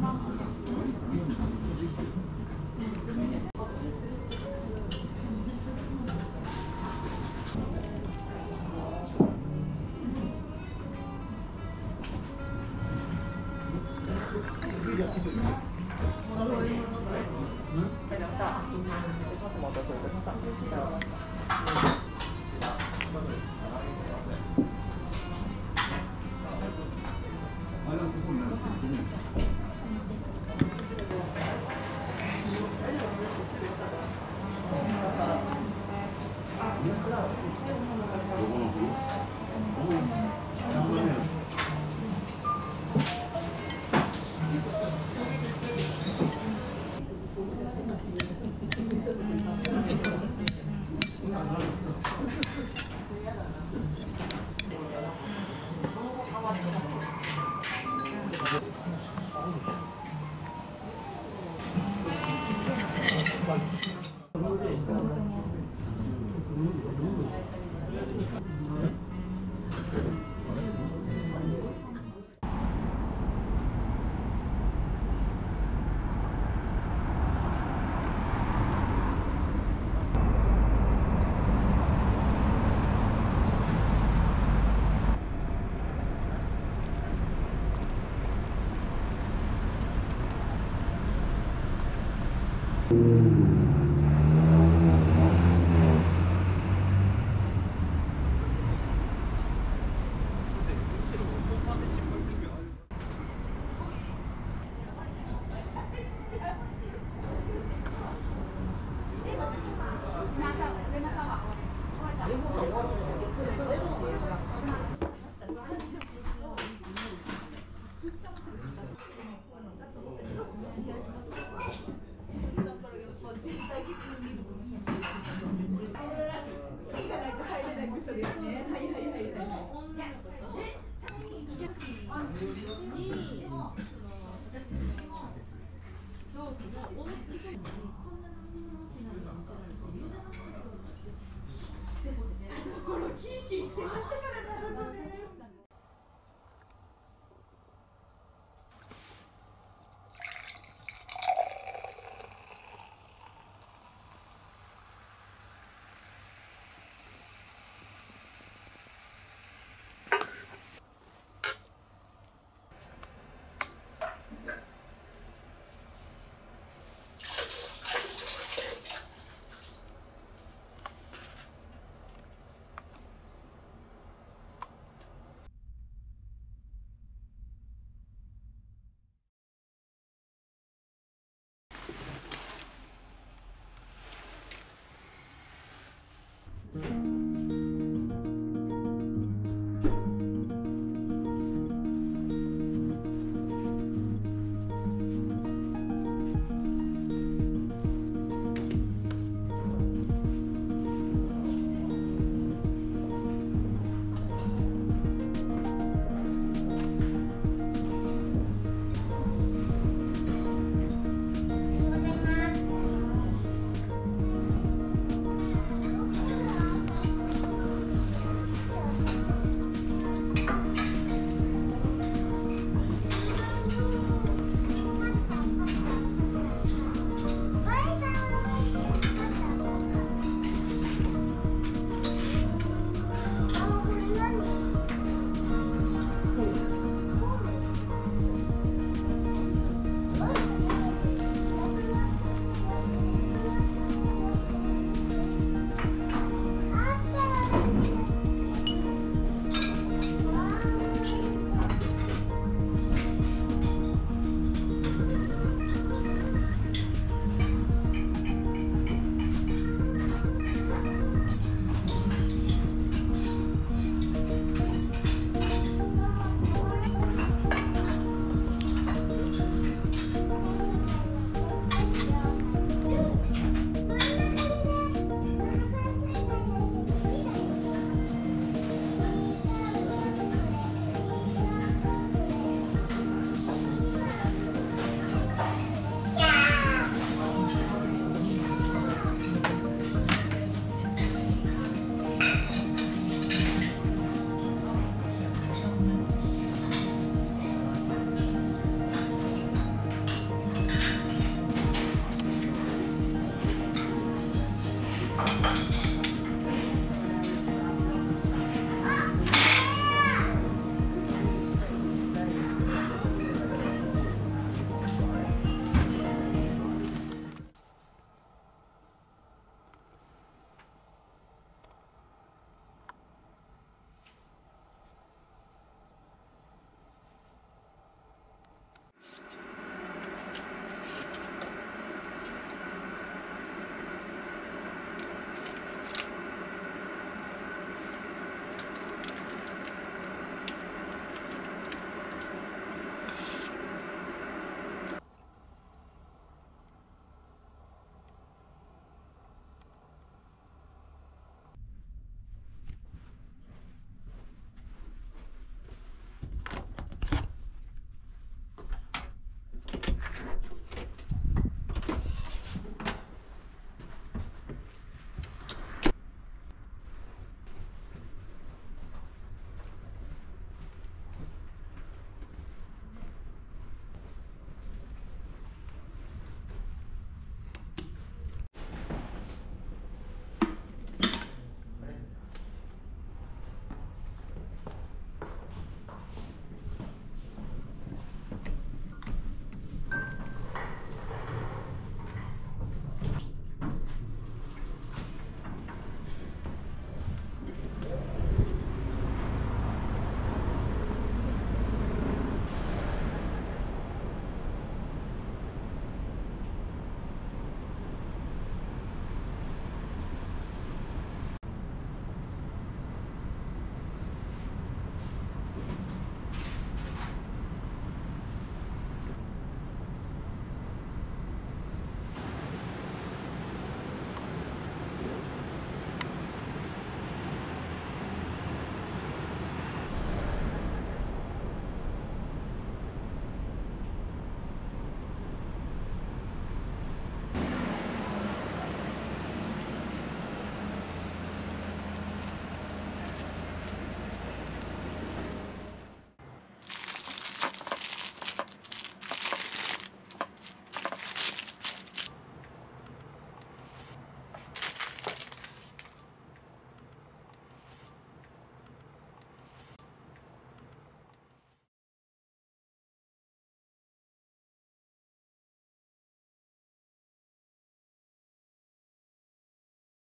吗？うん。ですね。はいはいはいはい。女の子ととこキーキーしてました